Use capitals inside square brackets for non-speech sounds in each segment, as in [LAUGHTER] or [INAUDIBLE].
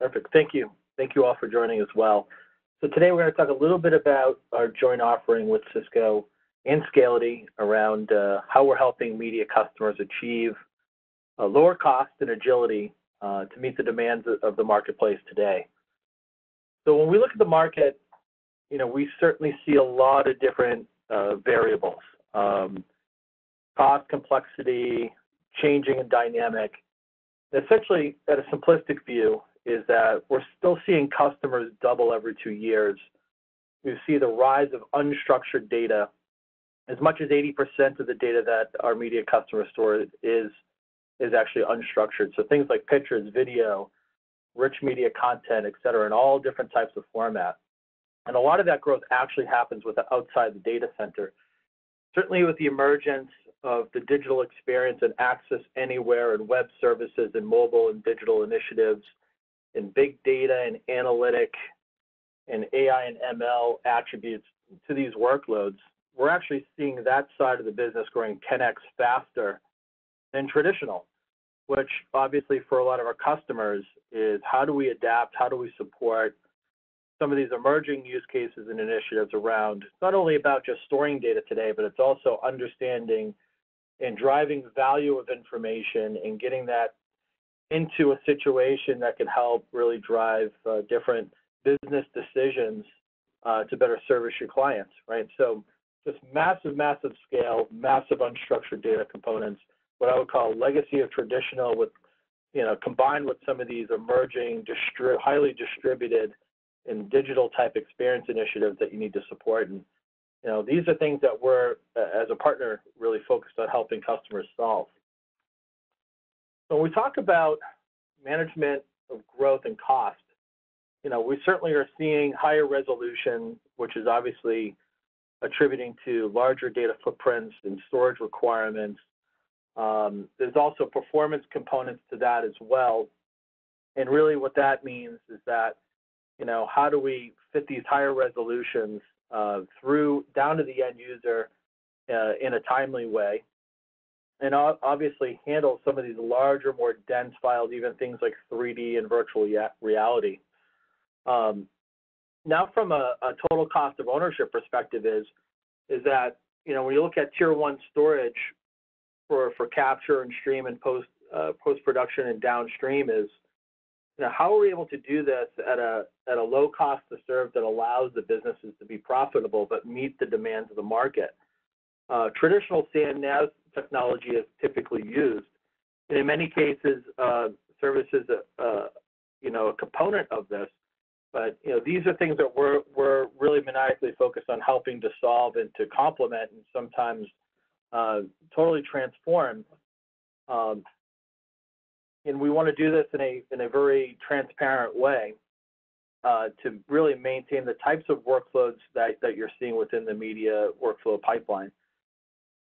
Perfect. Thank you. Thank you all for joining as well. So today we're going to talk a little bit about our joint offering with Cisco and Scality around uh, how we're helping media customers achieve a lower cost and agility uh, to meet the demands of the marketplace today. So when we look at the market, you know, we certainly see a lot of different uh, variables. Um, cost, complexity, changing and dynamic. Essentially, at a simplistic view, is that we're still seeing customers double every two years. We see the rise of unstructured data. As much as 80% of the data that our media customers store is is actually unstructured. So things like pictures, video, rich media content, et cetera, in all different types of formats. And a lot of that growth actually happens with the outside the data center. Certainly with the emergence of the digital experience and access anywhere and web services and mobile and digital initiatives and big data and analytic and AI and ML attributes to these workloads, we're actually seeing that side of the business growing 10x faster than traditional, which obviously for a lot of our customers is how do we adapt, how do we support some of these emerging use cases and initiatives around not only about just storing data today, but it's also understanding and driving value of information and getting that into a situation that can help really drive uh, different business decisions uh, to better service your clients, right? So just massive, massive scale, massive unstructured data components, what I would call legacy of traditional with, you know, combined with some of these emerging, distri highly distributed and digital type experience initiatives that you need to support. And, you know, these are things that we're, uh, as a partner, really focused on helping customers solve. When we talk about management of growth and cost, you know, we certainly are seeing higher resolution, which is obviously attributing to larger data footprints and storage requirements. Um, there's also performance components to that as well. And really what that means is that, you know, how do we fit these higher resolutions uh, through down to the end user uh, in a timely way and obviously handle some of these larger, more dense files, even things like 3D and virtual reality. Um, now, from a, a, total cost of ownership perspective, is is that you know when you look at tier one storage for for capture and stream and post uh, post production and downstream is you know how are we able to do this at a at a low cost to serve that allows the businesses to be profitable but meet the demands of the market. Uh, traditional SAN NAS technology is typically used. And in many cases, uh, service is a, a, you know a component of this. But you know these are things that we're we're really maniacally focused on helping to solve and to complement and sometimes uh, totally transform. Um, and we want to do this in a in a very transparent way uh, to really maintain the types of workloads that, that you're seeing within the media workflow pipeline.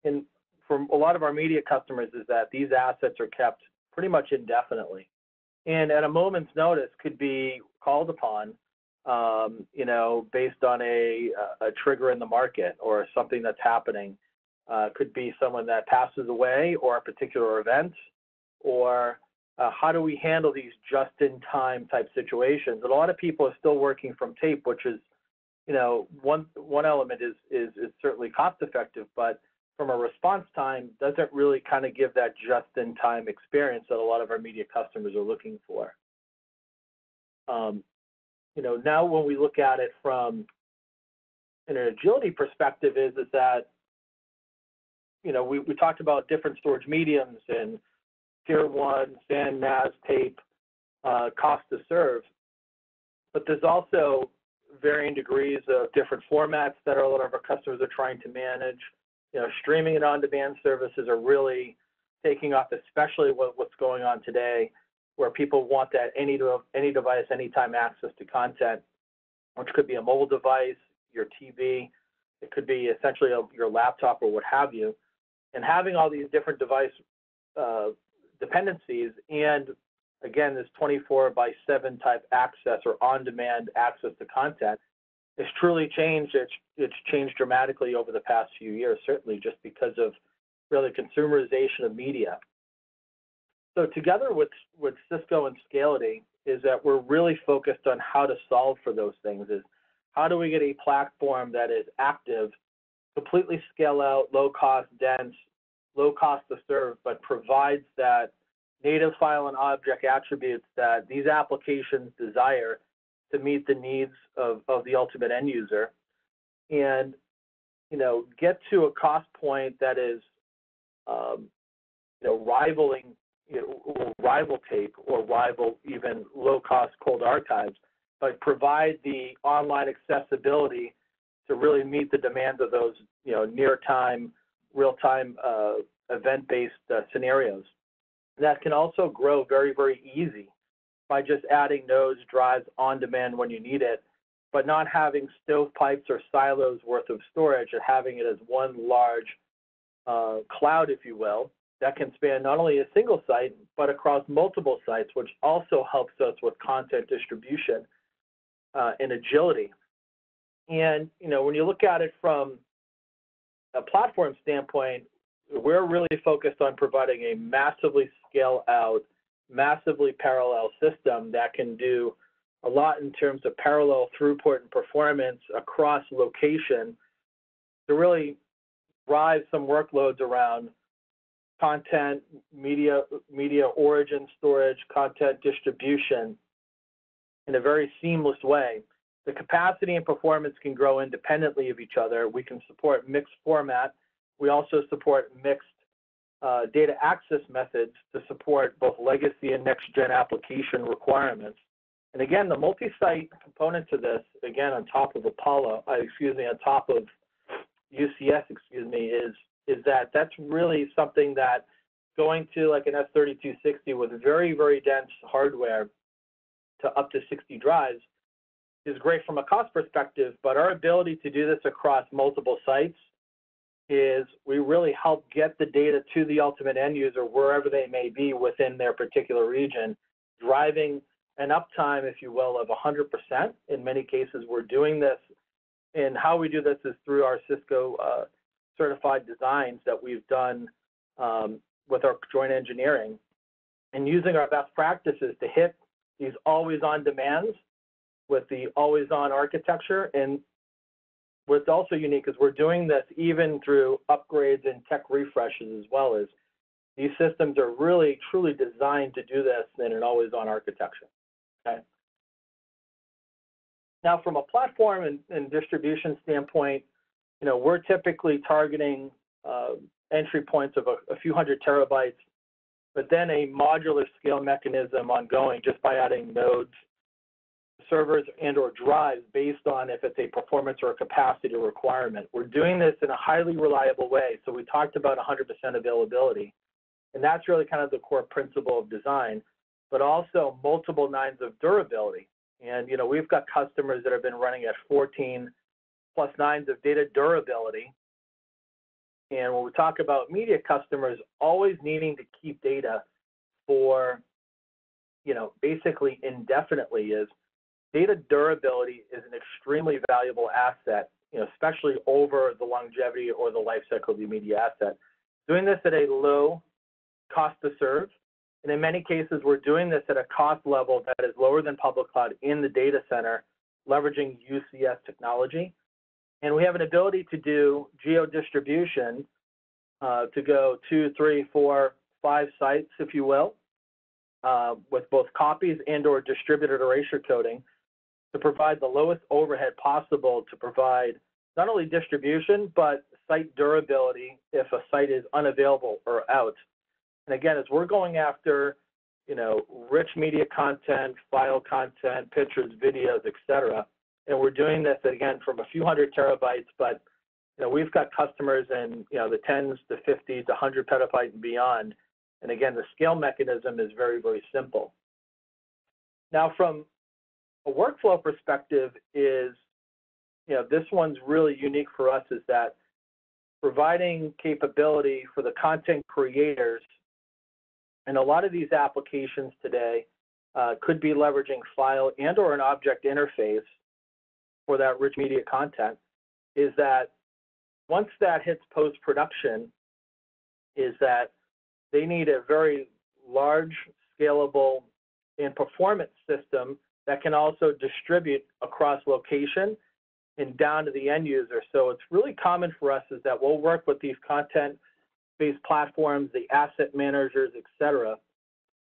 And from a lot of our media customers is that these assets are kept pretty much indefinitely. And at a moment's notice could be called upon um, you know based on a, a trigger in the market or something that's happening. Uh, could be someone that passes away or a particular event or uh, how do we handle these just-in-time type situations? And a lot of people are still working from tape which is you know one one element is is, is certainly cost effective but from a response time doesn't really kind of give that just-in-time experience that a lot of our media customers are looking for. Um, you know, now when we look at it from an agility perspective is, is that, you know, we, we talked about different storage mediums and tier one, SAN, NAS, tape, uh, cost to serve. But there's also varying degrees of different formats that a lot of our customers are trying to manage you know, streaming and on-demand services are really taking off, especially what, what's going on today, where people want that any any device, anytime access to content, which could be a mobile device, your TV, it could be essentially a, your laptop or what have you, and having all these different device uh, dependencies and again this 24 by 7 type access or on-demand access to content it's truly changed. It's it's changed dramatically over the past few years, certainly just because of really consumerization of media. So together with with Cisco and Scality, is that we're really focused on how to solve for those things. Is how do we get a platform that is active, completely scale out, low cost, dense, low cost to serve, but provides that native file and object attributes that these applications desire to meet the needs of, of the ultimate end user. And you know get to a cost point that is um, you know rivaling you know, rival tape or rival even low cost cold archives but provide the online accessibility to really meet the demands of those you know near time real time uh, event based uh, scenarios. That can also grow very very easy by just adding nodes drives on demand when you need it but not having stovepipes or silos worth of storage and having it as one large uh, cloud, if you will, that can span not only a single site, but across multiple sites, which also helps us with content distribution uh, and agility. And, you know, when you look at it from a platform standpoint, we're really focused on providing a massively scale out, massively parallel system that can do a lot in terms of parallel throughput and performance across location to really drive some workloads around content, media, media origin storage, content distribution in a very seamless way. The capacity and performance can grow independently of each other. We can support mixed format. We also support mixed uh, data access methods to support both legacy and next-gen application requirements. And again, the multi-site component to this, again, on top of Apollo, uh, excuse me, on top of UCS, excuse me, is is that that's really something that going to like an S3260 with very, very dense hardware to up to 60 drives is great from a cost perspective, but our ability to do this across multiple sites is we really help get the data to the ultimate end user wherever they may be within their particular region, driving an uptime, if you will, of 100%. In many cases, we're doing this, and how we do this is through our Cisco uh, certified designs that we've done um, with our joint engineering, and using our best practices to hit these always-on demands with the always-on architecture. And what's also unique is we're doing this even through upgrades and tech refreshes as well as these systems are really truly designed to do this in an always-on architecture. Okay. Now, from a platform and, and distribution standpoint, you know, we're typically targeting uh, entry points of a, a, few hundred terabytes, but then a modular scale mechanism ongoing just by adding nodes, servers, and or drives based on if it's a performance or a capacity requirement. We're doing this in a highly reliable way. So we talked about 100% availability, and that's really kind of the core principle of design but also multiple nines of durability. And you know, we've got customers that have been running at 14 plus nines of data durability. And when we talk about media customers always needing to keep data for, you know, basically indefinitely is data durability is an extremely valuable asset, you know, especially over the longevity or the life cycle of the media asset. Doing this at a low cost to serve and in many cases, we're doing this at a cost level that is lower than public cloud in the data center, leveraging UCS technology. And we have an ability to do geo distribution uh, to go two, three, four, five sites, if you will, uh, with both copies and or distributed erasure coding to provide the lowest overhead possible to provide not only distribution, but site durability if a site is unavailable or out. And again, as we're going after, you know, rich media content, file content, pictures, videos, et cetera, and we're doing this again from a few hundred terabytes, but you know, we've got customers in you know the tens to 50 to 100 petabyte and beyond. And again, the scale mechanism is very, very simple. Now, from a workflow perspective, is you know this one's really unique for us is that providing capability for the content creators and a lot of these applications today uh, could be leveraging file and or an object interface for that rich media content is that once that hits post-production is that they need a very large, scalable and performance system that can also distribute across location and down to the end user. So it's really common for us is that we'll work with these content-based platforms, the asset managers, et cetera,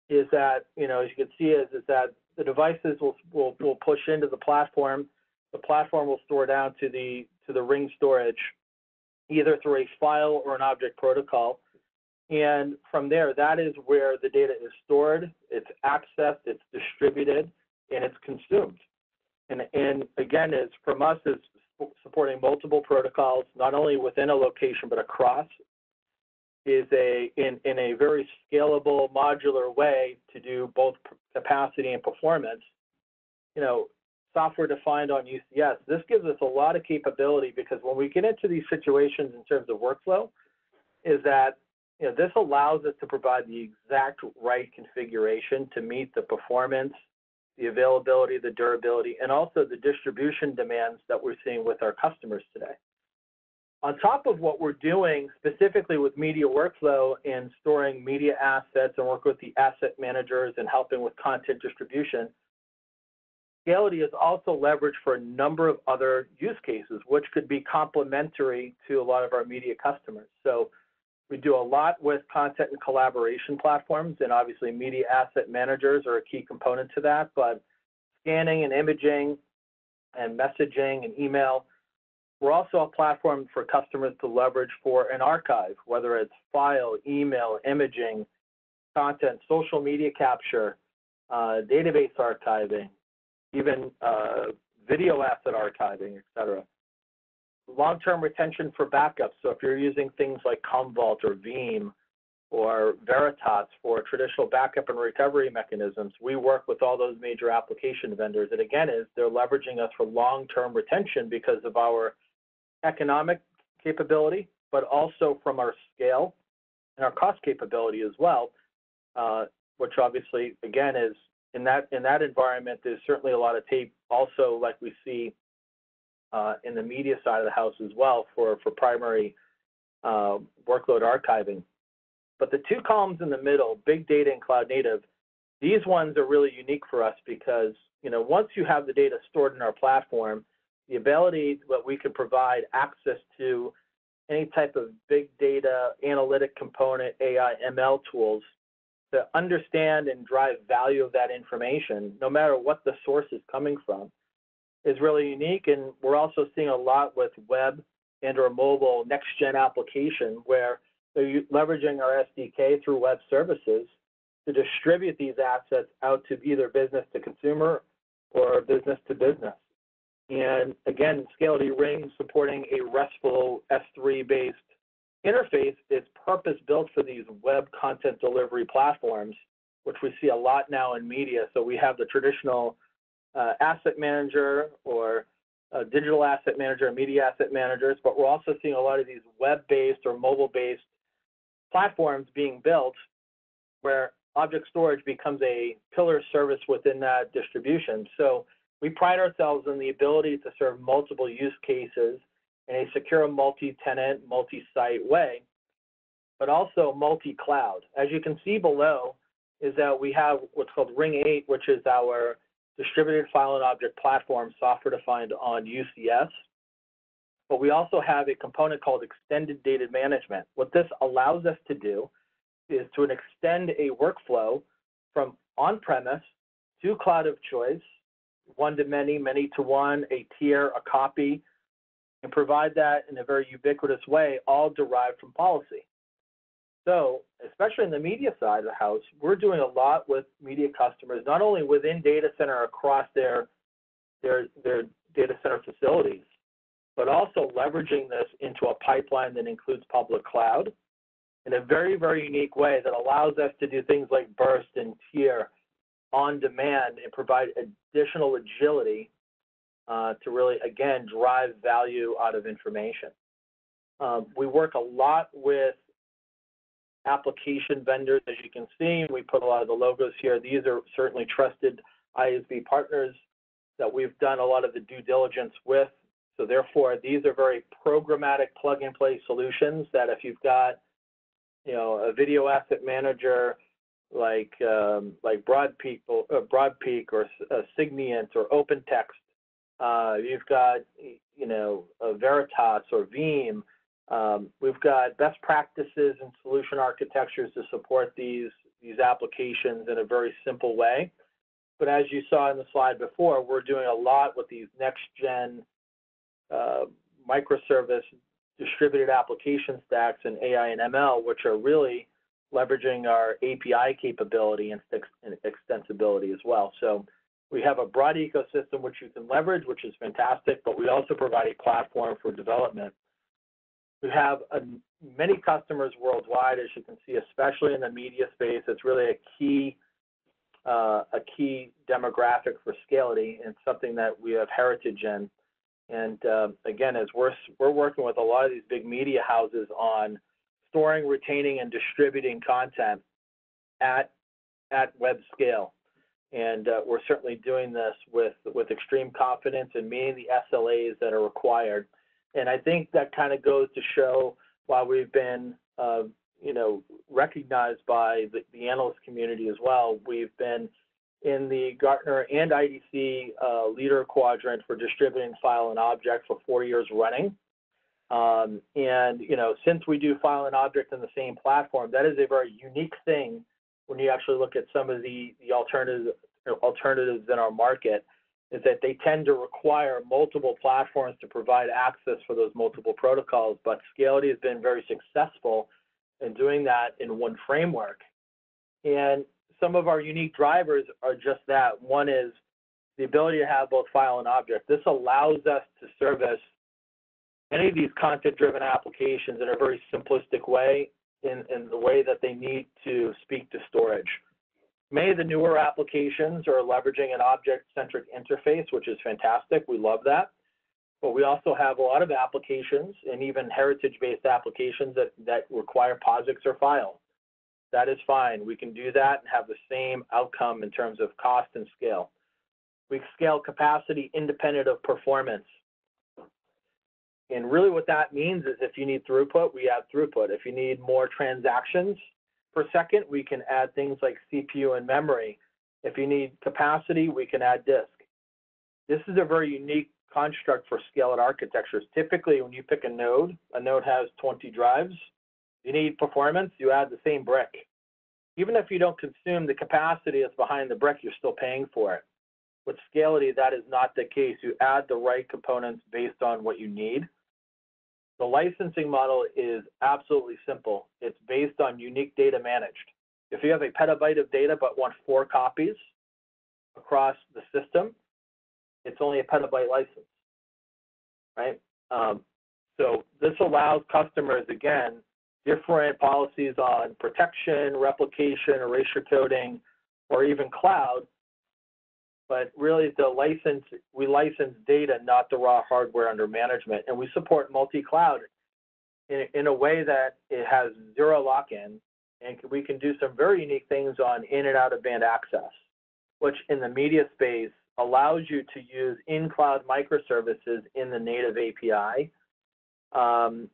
is that, you know, as you can see is, is that the devices will, will, will push into the platform. The platform will store down to the, to the ring storage, either through a file or an object protocol. And from there, that is where the data is stored, it's accessed, it's distributed, and it's consumed. And, and again, it's from us, is supporting multiple protocols, not only within a location, but across, is a in, in a very scalable, modular way to do both capacity and performance. You know, software defined on UCS. This gives us a lot of capability because when we get into these situations in terms of workflow, is that you know, this allows us to provide the exact right configuration to meet the performance, the availability, the durability, and also the distribution demands that we're seeing with our customers today. On top of what we're doing specifically with media workflow and storing media assets and work with the asset managers and helping with content distribution, Scality is also leveraged for a number of other use cases, which could be complementary to a lot of our media customers. So we do a lot with content and collaboration platforms, and obviously media asset managers are a key component to that, but scanning and imaging and messaging and email. We're also a platform for customers to leverage for an archive, whether it's file, email, imaging, content, social media capture, uh, database archiving, even uh, video asset archiving, et cetera. Long-term retention for backups. So if you're using things like Commvault or Veeam or Veritas for traditional backup and recovery mechanisms, we work with all those major application vendors. And again, is they're leveraging us for long-term retention because of our economic capability, but also from our scale and our cost capability as well, uh, which obviously, again, is in that in that environment, there's certainly a lot of tape. Also, like we see uh, in the media side of the house as well for for primary uh, workload archiving. But the two columns in the middle, big data and cloud native, these ones are really unique for us because you know once you have the data stored in our platform, the ability that we can provide access to any type of big data analytic component, AI, ML tools to understand and drive value of that information, no matter what the source is coming from, is really unique. And we're also seeing a lot with web and or mobile next gen application where they're leveraging our SDK through web services to distribute these assets out to either business to consumer or business to business. And again, Scality Ring supporting a RESTful S3 based interface is purpose built for these web content delivery platforms, which we see a lot now in media. So we have the traditional uh, asset manager or digital asset manager and media asset managers, but we're also seeing a lot of these web-based or mobile-based platforms being built where object storage becomes a pillar service within that distribution. So we pride ourselves in the ability to serve multiple use cases in a secure multi-tenant, multi-site way, but also multi-cloud. As you can see below, is that we have what's called Ring 8, which is our distributed file and object platform software defined on UCS. But we also have a component called extended data management. What this allows us to do is to extend a workflow from on-premise to cloud of choice, one to many, many to one, a tier, a copy, and provide that in a very ubiquitous way, all derived from policy. So, especially in the media side of the house, we're doing a lot with media customers, not only within data center across their their their data center facilities, but also leveraging this into a pipeline that includes public cloud in a very, very unique way that allows us to do things like burst and tier on demand and provide additional agility uh, to really, again, drive value out of information. Um, we work a lot with application vendors, as you can see. We put a lot of the logos here. These are certainly trusted ISV partners that we've done a lot of the due diligence with. So therefore, these are very programmatic plug-and-play solutions that if you've got, you know, a video asset manager like um, like Broadpeak, uh, Broadpeak or uh, Signiant or OpenText. Uh, you've got you know Veritas or Veeam. Um, we've got best practices and solution architectures to support these these applications in a very simple way. But as you saw in the slide before, we're doing a lot with these next gen uh, microservice distributed application stacks and AI and ML, which are really leveraging our API capability and, extensibility as well. So we have a broad ecosystem which you can leverage, which is fantastic, but we also provide a platform for development. We have many customers worldwide, as you can see, especially in the media space. It's really a key uh, a key demographic for Scality and something that we have heritage in. And uh, again, as we're we're working with a lot of these big media houses on storing, retaining, and distributing content at at web scale. And uh, we're certainly doing this with with extreme confidence and meeting the SLAs that are required. And I think that kind of goes to show why we've been, uh, you know, recognized by the, the, analyst community as well. We've been in the Gartner and IDC uh, leader quadrant for distributing file and object for four years running. Um, and you know, since we do file and object in the same platform, that is a very unique thing when you actually look at some of the the alternatives alternatives in our market. Is that they tend to require multiple platforms to provide access for those multiple protocols, but Scality has been very successful in doing that in one framework. And some of our unique drivers are just that. One is the ability to have both file and object. This allows us to service any of these content-driven applications in a very simplistic way in, in the way that they need to speak to storage. Many of the newer applications are leveraging an object-centric interface, which is fantastic. We love that. But we also have a lot of applications and even heritage-based applications that, that require POSIX or file. That is fine. We can do that and have the same outcome in terms of cost and scale. We scale capacity independent of performance. And really what that means is if you need throughput, we add throughput. If you need more transactions per second, we can add things like CPU and memory. If you need capacity, we can add disk. This is a very unique construct for scaled architectures. Typically, when you pick a node, a node has 20 drives. You need performance, you add the same brick. Even if you don't consume the capacity that's behind the brick, you're still paying for it. With Scality, that is not the case. You add the right components based on what you need. The licensing model is absolutely simple. It's based on unique data managed. If you have a petabyte of data but want four copies across the system, it's only a petabyte license, right? Um, so this allows customers, again, different policies on protection, replication, erasure coding, or even cloud but really the license, we license data, not the raw hardware under management. And we support multi-cloud in, in a way that it has zero lock-in and we can do some very unique things on in and out of band access, which in the media space allows you to use in-cloud microservices in the native API. Um,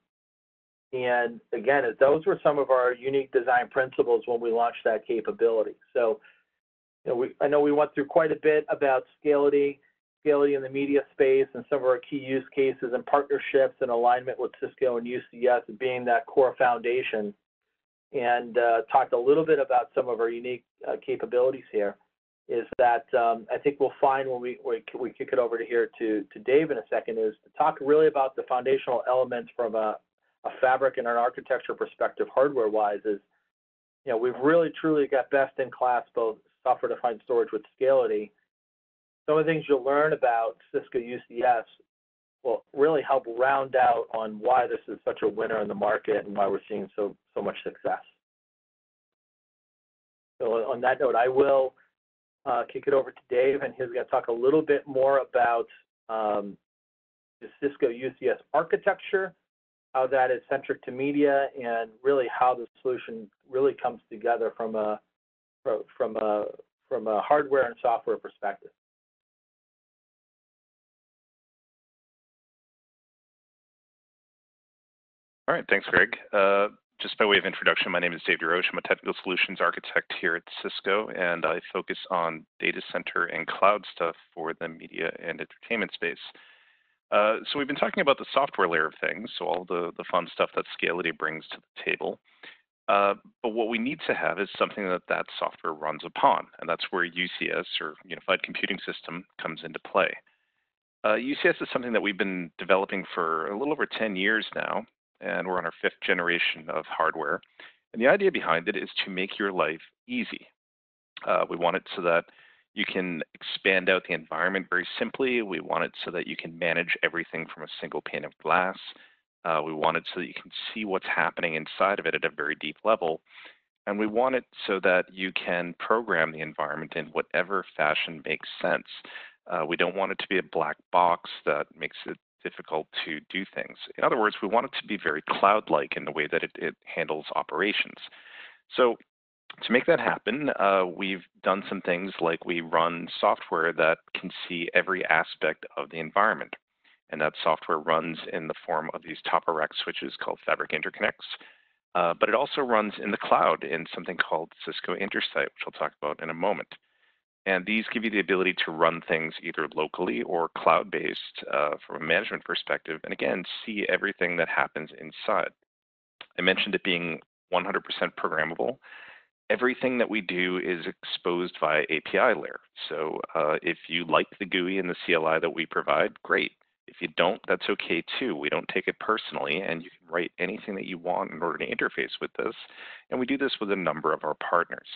and again, those were some of our unique design principles when we launched that capability. So we, I know we went through quite a bit about Scality, Scality in the media space, and some of our key use cases and partnerships and alignment with Cisco and UCS being that core foundation, and uh, talked a little bit about some of our unique uh, capabilities here. Is that um, I think we'll find when we, we, we kick it over to here to to Dave in a second is to talk really about the foundational elements from a, a fabric and an architecture perspective, hardware-wise. Is you know we've really truly got best in class both software-defined storage with Scality, some of the things you'll learn about Cisco UCS will really help round out on why this is such a winner in the market and why we're seeing so so much success. So on that note, I will uh, kick it over to Dave, and he's going to talk a little bit more about um, the Cisco UCS architecture, how that is centric to media, and really how the solution really comes together from a from a from a hardware and software perspective. All right, thanks, Greg. Uh, just by way of introduction, my name is Dave Desroches. I'm a technical solutions architect here at Cisco, and I focus on data center and cloud stuff for the media and entertainment space. Uh, so we've been talking about the software layer of things, so all the, the fun stuff that Scality brings to the table. Uh, but what we need to have is something that that software runs upon, and that's where UCS, or Unified Computing System, comes into play. Uh, UCS is something that we've been developing for a little over 10 years now, and we're on our fifth generation of hardware. And the idea behind it is to make your life easy. Uh, we want it so that you can expand out the environment very simply. We want it so that you can manage everything from a single pane of glass. Uh, we want it so that you can see what's happening inside of it at a very deep level. And we want it so that you can program the environment in whatever fashion makes sense. Uh, we don't want it to be a black box that makes it difficult to do things. In other words, we want it to be very cloud-like in the way that it, it handles operations. So to make that happen, uh, we've done some things like we run software that can see every aspect of the environment. And that software runs in the form of these top-of-rack switches called Fabric Interconnects. Uh, but it also runs in the cloud in something called Cisco Intersight, which I'll talk about in a moment. And these give you the ability to run things either locally or cloud-based uh, from a management perspective, and again, see everything that happens inside. I mentioned it being 100% programmable. Everything that we do is exposed via API layer. So uh, if you like the GUI and the CLI that we provide, great. If you don't, that's okay too. We don't take it personally, and you can write anything that you want in order to interface with this. And we do this with a number of our partners.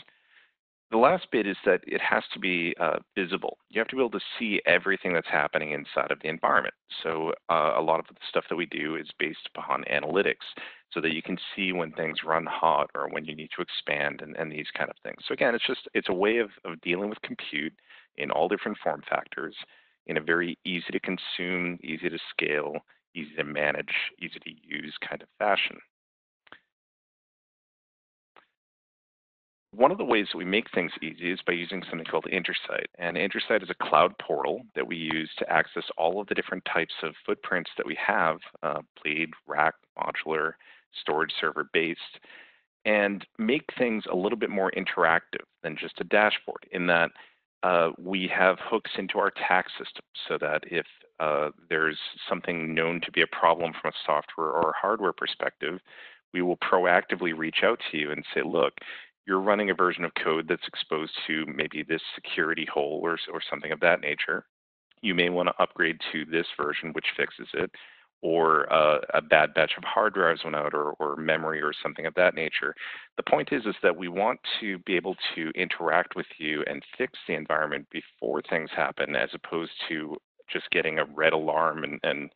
The last bit is that it has to be uh, visible. You have to be able to see everything that's happening inside of the environment. So uh, a lot of the stuff that we do is based upon analytics so that you can see when things run hot or when you need to expand and, and these kind of things. So again, it's just, it's a way of, of dealing with compute in all different form factors in a very easy to consume, easy to scale, easy to manage, easy to use kind of fashion. One of the ways that we make things easy is by using something called Intersight. And Intersight is a cloud portal that we use to access all of the different types of footprints that we have, uh, blade, rack, modular, storage server based, and make things a little bit more interactive than just a dashboard in that uh, we have hooks into our tax system so that if uh, there's something known to be a problem from a software or hardware perspective, we will proactively reach out to you and say, look, you're running a version of code that's exposed to maybe this security hole or, or something of that nature. You may want to upgrade to this version, which fixes it, or uh, a bad batch of hard drives went out, or, or memory, or something of that nature. The point is, is that we want to be able to interact with you and fix the environment before things happen, as opposed to just getting a red alarm and, and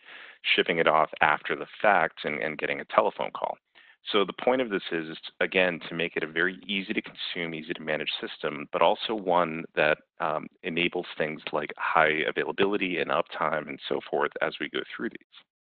shipping it off after the fact and, and getting a telephone call. So the point of this is, again, to make it a very easy to consume, easy to manage system, but also one that um, enables things like high availability and uptime and so forth as we go through these.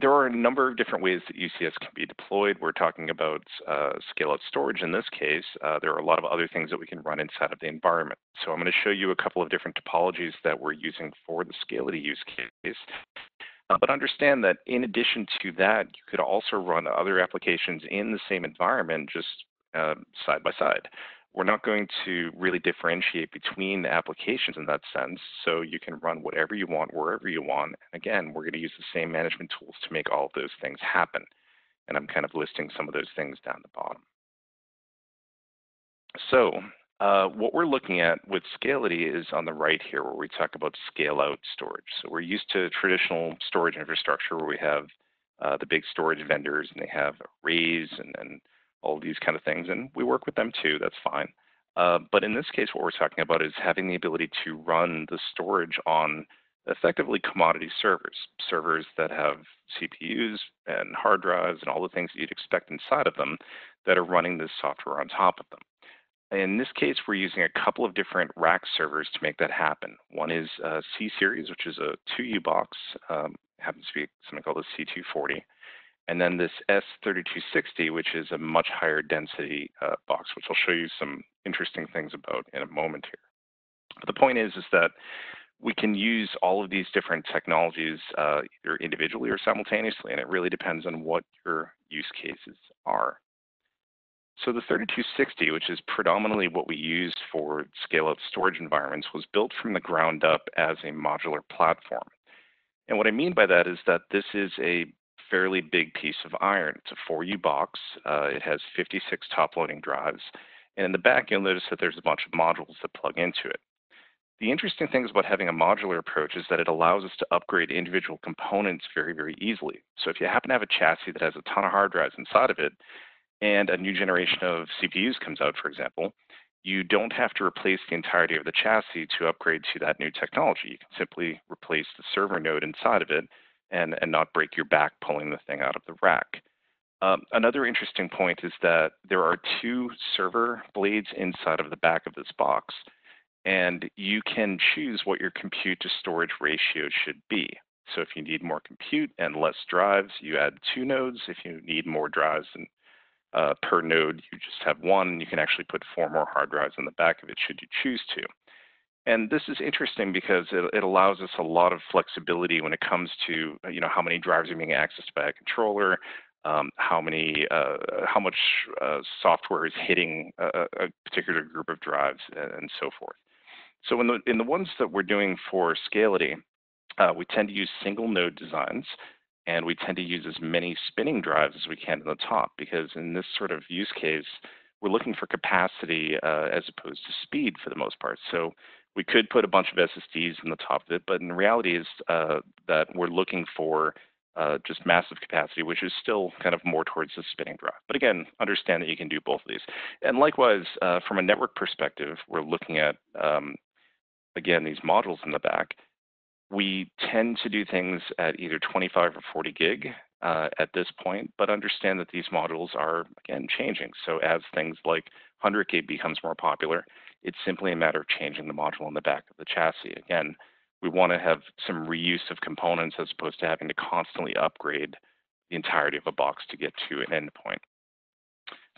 There are a number of different ways that UCS can be deployed. We're talking about uh, scale-out storage in this case. Uh, there are a lot of other things that we can run inside of the environment. So I'm going to show you a couple of different topologies that we're using for the Scality use case. Uh, but understand that in addition to that, you could also run other applications in the same environment just uh, side by side. We're not going to really differentiate between the applications in that sense, so you can run whatever you want, wherever you want. And again, we're going to use the same management tools to make all of those things happen. And I'm kind of listing some of those things down the bottom. So uh, what we're looking at with Scality is on the right here where we talk about scale out storage. So we're used to traditional storage infrastructure where we have uh, the big storage vendors and they have arrays and, and all these kind of things. And we work with them too, that's fine. Uh, but in this case, what we're talking about is having the ability to run the storage on effectively commodity servers, servers that have CPUs and hard drives and all the things that you'd expect inside of them that are running this software on top of them. In this case, we're using a couple of different rack servers to make that happen. One is uh, C-Series, which is a 2U box, um, happens to be something called a C240. And then this S3260, which is a much higher density uh, box, which I'll show you some interesting things about in a moment here. But the point is, is that we can use all of these different technologies uh, either individually or simultaneously, and it really depends on what your use cases are. So the 3260, which is predominantly what we use for scale-out storage environments, was built from the ground up as a modular platform. And what I mean by that is that this is a fairly big piece of iron. It's a 4U box. Uh, it has 56 top-loading drives. And in the back, you'll notice that there's a bunch of modules that plug into it. The interesting things about having a modular approach is that it allows us to upgrade individual components very, very easily. So if you happen to have a chassis that has a ton of hard drives inside of it, and a new generation of CPUs comes out, for example, you don't have to replace the entirety of the chassis to upgrade to that new technology. You can simply replace the server node inside of it and, and not break your back pulling the thing out of the rack. Um, another interesting point is that there are two server blades inside of the back of this box, and you can choose what your compute to storage ratio should be. So if you need more compute and less drives, you add two nodes. If you need more drives and uh, per node, you just have one. You can actually put four more hard drives in the back of it should you choose to. And this is interesting because it, it, allows us a lot of flexibility when it comes to you know how many drives are being accessed by a controller, um, how many uh, how much uh, software is hitting a, a, particular group of drives, and so forth. So in the in the ones that we're doing for Scality, uh, we tend to use single node designs and we tend to use as many spinning drives as we can in the top because in this sort of use case, we're looking for capacity uh, as opposed to speed for the most part. So we could put a bunch of SSDs in the top of it, but in reality is uh, that we're looking for uh, just massive capacity, which is still kind of more towards the spinning drive. But again, understand that you can do both of these. And likewise, uh, from a network perspective, we're looking at, um, again, these modules in the back we tend to do things at either 25 or 40 gig uh, at this point, but understand that these modules are, again, changing. So as things like 100 gig becomes more popular, it's simply a matter of changing the module in the back of the chassis. Again, we want to have some reuse of components as opposed to having to constantly upgrade the entirety of a box to get to an endpoint.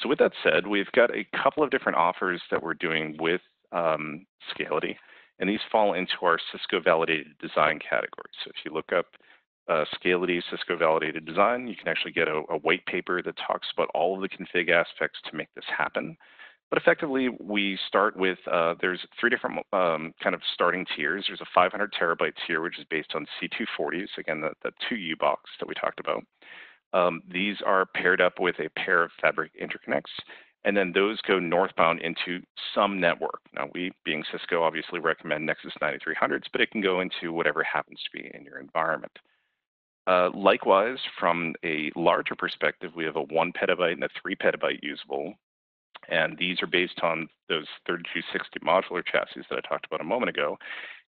So with that said, we've got a couple of different offers that we're doing with um, Scality and these fall into our Cisco validated design category. So if you look up uh, Scality Cisco validated design, you can actually get a, a, white paper that talks about all of the config aspects to make this happen. But effectively, we start with, uh, there's three different um, kind of starting tiers. There's a 500 terabyte tier, which is based on C240s, again, the, the 2U box that we talked about. Um, these are paired up with a pair of fabric interconnects and then those go northbound into some network. Now, we, being Cisco, obviously recommend Nexus 9300s, but it can go into whatever happens to be in your environment. Uh, likewise, from a larger perspective, we have a one petabyte and a three petabyte usable, and these are based on those 3260 modular chassis that I talked about a moment ago.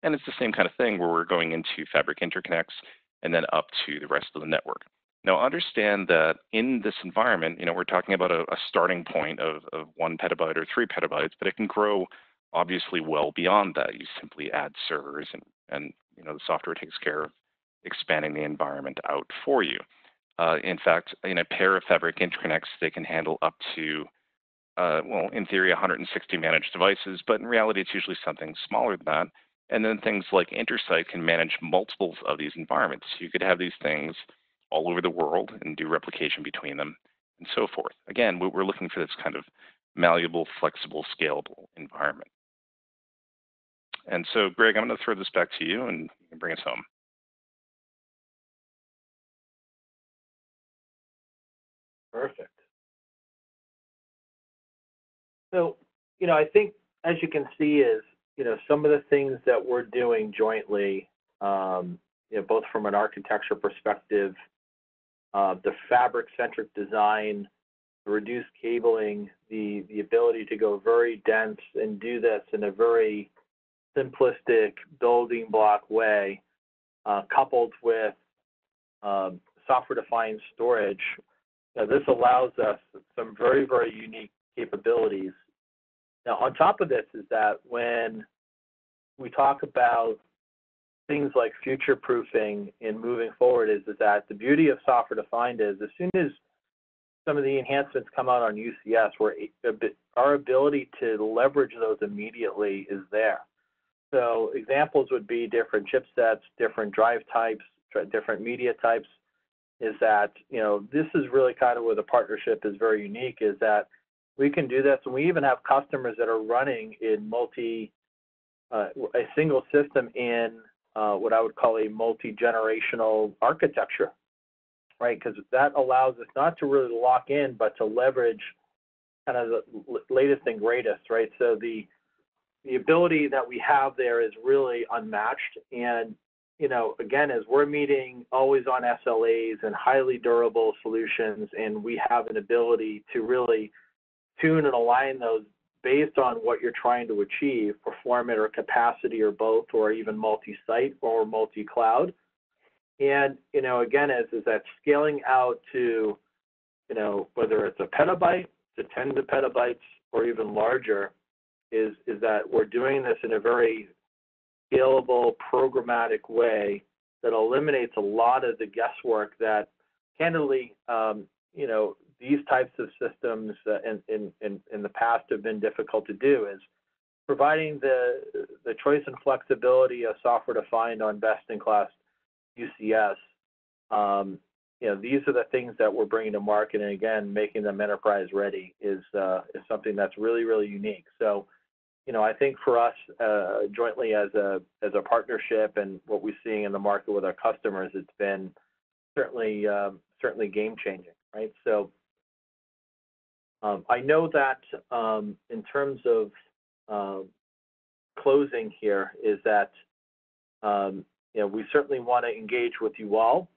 And it's the same kind of thing where we're going into fabric interconnects and then up to the rest of the network. Now understand that in this environment, you know, we're talking about a, a starting point of, of one petabyte or three petabytes, but it can grow obviously well beyond that. You simply add servers and, and you know, the software takes care of expanding the environment out for you. Uh, in fact, in a pair of fabric interconnects, they can handle up to, uh, well, in theory, 160 managed devices, but in reality, it's usually something smaller than that. And then things like Intersight can manage multiples of these environments. You could have these things all over the world and do replication between them and so forth. Again, we're looking for this kind of malleable, flexible, scalable environment. And so, Greg, I'm going to throw this back to you and you can bring us home. So, you know, I think as you can see is, you know, some of the things that we're doing jointly, um, you know, both from an architecture perspective uh, the fabric-centric design, the reduced cabling, the, the ability to go very dense and do this in a very simplistic building block way, uh, coupled with um, software-defined storage, now, this allows us some very, very unique capabilities. Now, on top of this is that when we talk about things like future proofing and moving forward is, is that the beauty of software defined is as soon as some of the enhancements come out on UCS, where our ability to leverage those immediately is there. So examples would be different chipsets, different drive types, different media types. Is that, you know, this is really kind of where the partnership is very unique is that we can do this. And we even have customers that are running in multi, uh, a single system in uh, what I would call a multi-generational architecture, right? Because that allows us not to really lock in, but to leverage kind of the latest and greatest, right? So the the ability that we have there is really unmatched. And you know, again, as we're meeting always on SLAs and highly durable solutions, and we have an ability to really tune and align those based on what you're trying to achieve, performance or capacity or both, or even multi-site or multi-cloud. And, you know, again, as is that scaling out to, you know, whether it's a petabyte to tens of petabytes or even larger, is, is that we're doing this in a very scalable, programmatic way that eliminates a lot of the guesswork that, candidly, um, you know, these types of systems uh, in, in, in, in the past have been difficult to do is providing the, the choice and flexibility of software defined on best in class UCS. Um, you know, these are the things that we're bringing to market, and again, making them enterprise ready is uh, is something that's really really unique. So, you know, I think for us uh, jointly as a as a partnership and what we're seeing in the market with our customers, it's been certainly um, certainly game changing, right? So, um, I know that um, in terms of uh, closing here is that um, you know we certainly want to engage with you all.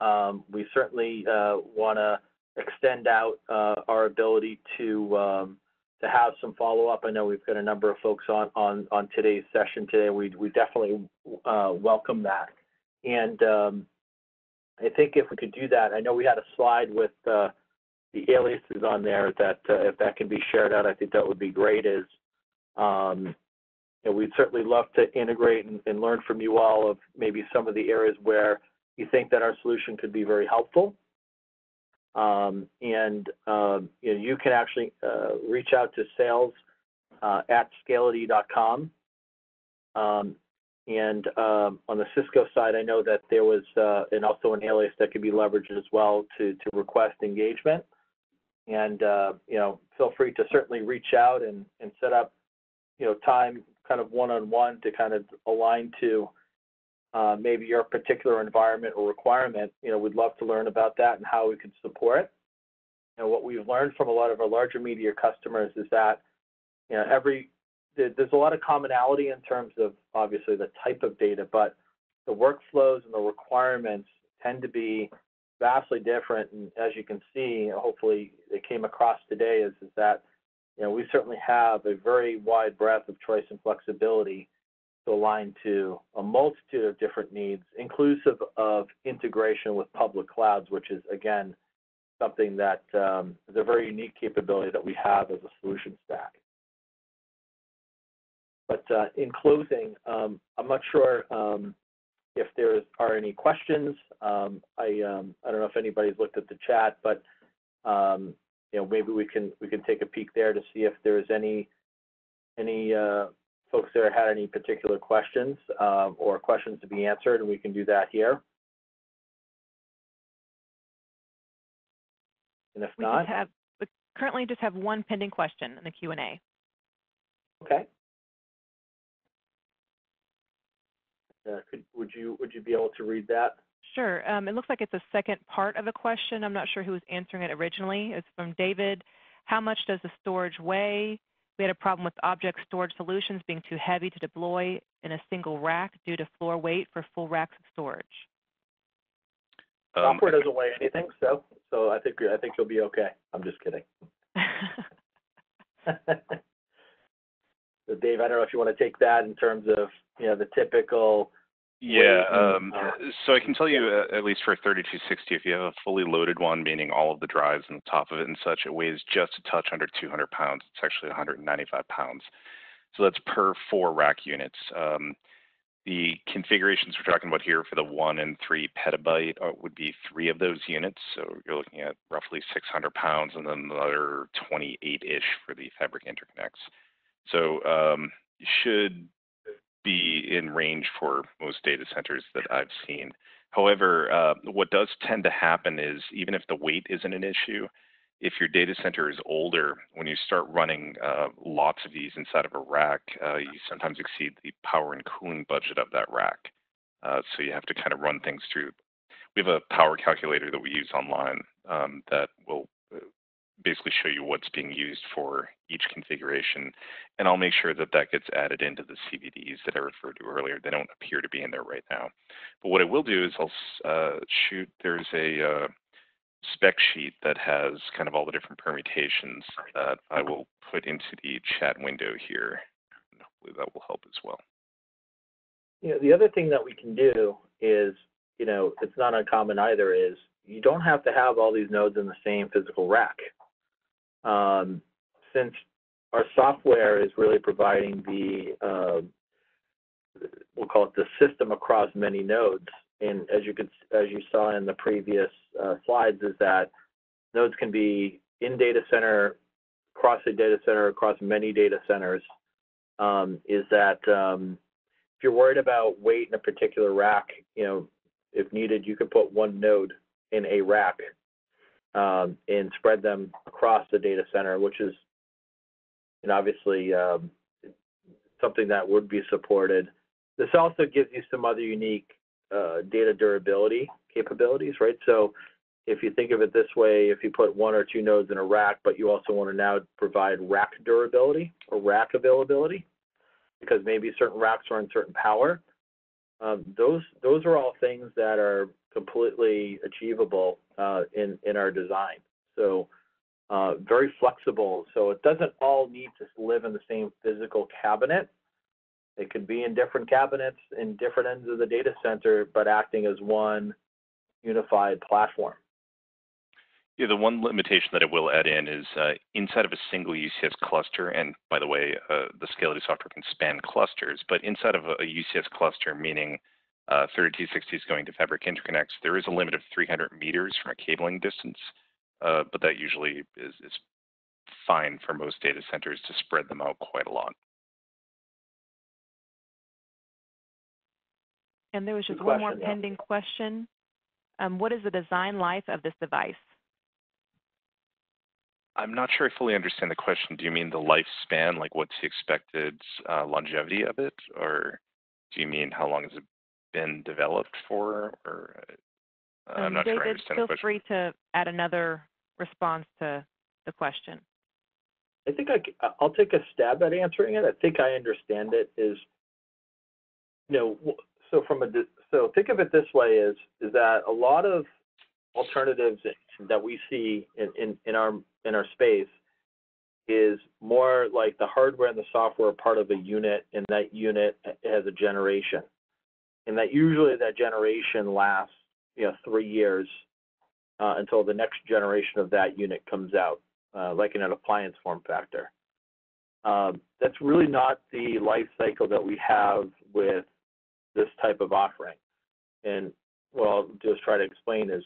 Um, we certainly uh, want to extend out uh, our ability to um, to have some follow up. I know we've got a number of folks on on on today's session today. We we definitely uh, welcome that, and um, I think if we could do that, I know we had a slide with uh, the aliases on there that uh, if that can be shared out, I think that would be great. Is um, we'd certainly love to integrate and, and, learn from you all of maybe some of the areas where you think that our solution could be very helpful. Um, and um, you, know, you can actually uh, reach out to sales uh, at scality.com. Um, and um, on the Cisco side, I know that there was uh, and also an alias that could be leveraged as well to to request engagement and uh, you know feel free to certainly reach out and, and set up you know time kind of one-on-one to kind of align to uh, maybe your particular environment or requirement. You know we'd love to learn about that and how we can support it. And what we've learned from a lot of our larger media customers is that you know every there's a lot of commonality in terms of obviously the type of data but the workflows and the requirements tend to be vastly different. And as you can see, hopefully it came across today is, is that, you know, we certainly have a very wide breadth of choice and flexibility to align to a multitude of different needs, inclusive of integration with public clouds, which is, again, something that um, is a very unique capability that we have as a solution stack. But uh, in closing, um, I'm not sure um, if there are any questions. Um, I um, I don't know if anybody's looked at the chat, but um, you know maybe we can we can take a peek there to see if there's any any uh, folks there had any particular questions uh, or questions to be answered, and we can do that here. And if we not, have, we currently just have one pending question in the Q and A. Okay. Uh, could, would you would you be able to read that? Sure. Um, it looks like it's a second part of a question. I'm not sure who was answering it originally. It's from David. How much does the storage weigh? We had a problem with object storage solutions being too heavy to deploy in a single rack due to floor weight for full racks of storage. Um, Software doesn't weigh anything, so so I think I think you'll be okay. I'm just kidding. [LAUGHS] [LAUGHS] so Dave, I don't know if you want to take that in terms of you know the typical yeah, um, so I can tell you uh, at least for 3260, if you have a fully loaded one, meaning all of the drives on the top of it and such, it weighs just a touch under 200 pounds. It's actually 195 pounds. So that's per four rack units. Um, the configurations we're talking about here for the one and three petabyte uh, would be three of those units. So you're looking at roughly 600 pounds and then another 28-ish for the fabric interconnects. So um, should be in range for most data centers that I've seen. However, uh, what does tend to happen is even if the weight isn't an issue, if your data center is older, when you start running uh, lots of these inside of a rack, uh, you sometimes exceed the power and cooling budget of that rack. Uh, so you have to kind of run things through. We have a power calculator that we use online um, that will basically show you what's being used for each configuration. And I'll make sure that that gets added into the CVDs that I referred to earlier. They don't appear to be in there right now. But what I will do is I'll uh, shoot, there's a uh, spec sheet that has kind of all the different permutations that I will put into the chat window here. And hopefully that will help as well. You know, the other thing that we can do is, you know, it's not uncommon either, is you don't have to have all these nodes in the same physical rack. Um, since our software is really providing the, uh, we'll call it the system across many nodes, and as you could, as you saw in the previous uh, slides, is that nodes can be in data center, across a data center, across many data centers. Um, is that um, if you're worried about weight in a particular rack, you know, if needed, you could put one node in a rack um, and spread them across the data center, which is, and obviously um, something that would be supported. This also gives you some other unique uh, data durability capabilities, right? So if you think of it this way, if you put one or two nodes in a rack, but you also want to now provide rack durability or rack availability, because maybe certain racks are in certain power, um, those those are all things that are completely achievable uh, in in our design. So uh, very flexible. So it doesn't all need to live in the same physical cabinet. It could be in different cabinets in different ends of the data center, but acting as one unified platform. Yeah, the one limitation that it will add in is uh, inside of a single UCS cluster, and by the way, uh, the Scality software can span clusters, but inside of a, a UCS cluster, meaning uh, 3260s going to fabric interconnects, there is a limit of 300 meters from a cabling distance, uh, but that usually is, is fine for most data centers to spread them out quite a lot. And there was just Good one more question, yeah. pending question. Um, what is the design life of this device? I'm not sure I fully understand the question. Do you mean the lifespan, like what's the expected uh, longevity of it, or do you mean how long has it been developed for? Or uh, I'm Um, not David, sure I understand feel the free to add another response to the question. I think I, will take a stab at answering it. I think I understand it is, you know, so from a, so think of it this way is, is that a lot of alternatives that we see in, in, in our, in our space is more like the hardware and the software are part of a unit and that unit has a generation. And that usually that generation lasts, you know, three years uh, until the next generation of that unit comes out uh, like in an appliance form factor. Um, that's really not the life cycle that we have with this type of offering. And what I'll just try to explain is,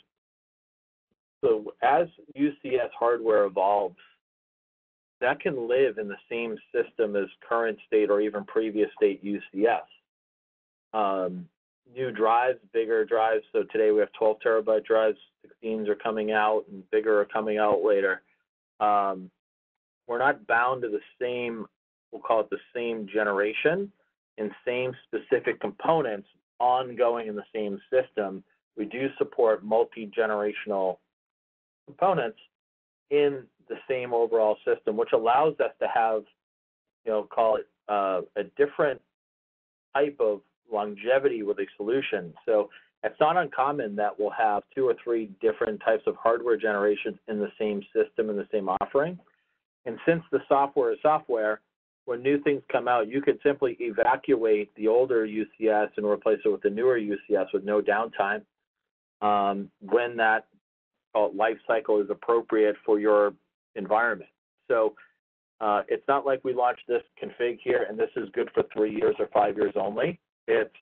so as UCS hardware evolves, that can live in the same system as current state or even previous state UCS. Um, new drives, bigger drives. So today we have 12 terabyte drives, 16s are coming out, and bigger are coming out later um, we're not bound to the same, we'll call it the same generation and same specific components ongoing in the same system. We do support multi-generational components in the same overall system, which allows us to have, you know, call it uh, a different type of longevity with a solution. So it's not uncommon that we'll have two or three different types of hardware generations in the same system in the same offering. And since the software is software, when new things come out, you could simply evacuate the older UCS and replace it with the newer UCS with no downtime um, when that uh, life cycle is appropriate for your environment. So uh, it's not like we launched this config here and this is good for three years or five years only. It's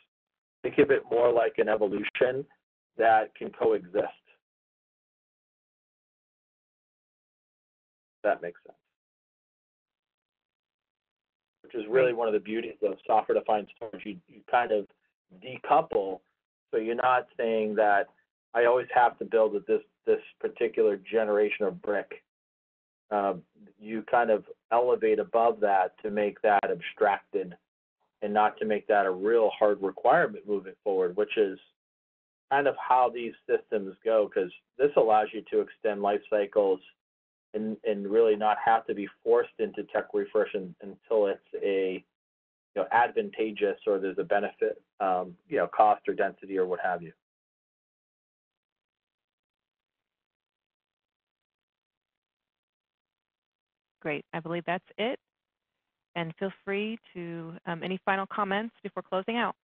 think of it more like an evolution that can coexist. That makes sense. which is really one of the beauties of software-defined storage. You, you kind of decouple, so you're not saying that I always have to build with this this particular generation of brick. Um, you kind of elevate above that to make that abstracted and not to make that a real hard requirement moving forward, which is kind of how these systems go because this allows you to extend life cycles and, and really not have to be forced into tech refresh un, until it's a you know advantageous or there's a benefit um, you know cost or density or what have you. Great. I believe that's it. And feel free to um, any final comments before closing out.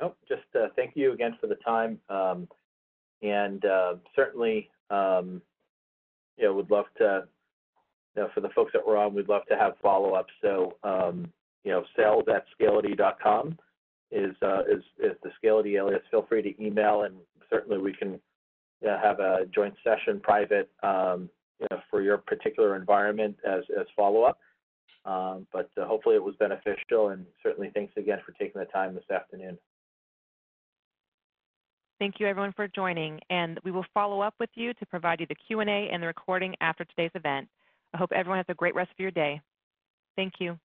Nope, just uh, thank you again for the time. Um, and uh, certainly, um, you know, would love to, you know, for the folks that were on, we'd love to have follow-up. So, um, you know, sales at scality.com is, uh, is, is the Scality alias. Feel free to email and certainly we can uh, have a joint session private, um, you know, for your particular environment as, as follow-up. Um, but uh, hopefully it was beneficial and certainly thanks again for taking the time this afternoon. Thank you everyone for joining, and we will follow up with you to provide you the Q&A and the recording after today's event. I hope everyone has a great rest of your day. Thank you.